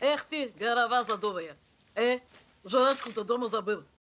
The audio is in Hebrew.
Эх ты, голова задовая. Э, жрачку-то дома забыл.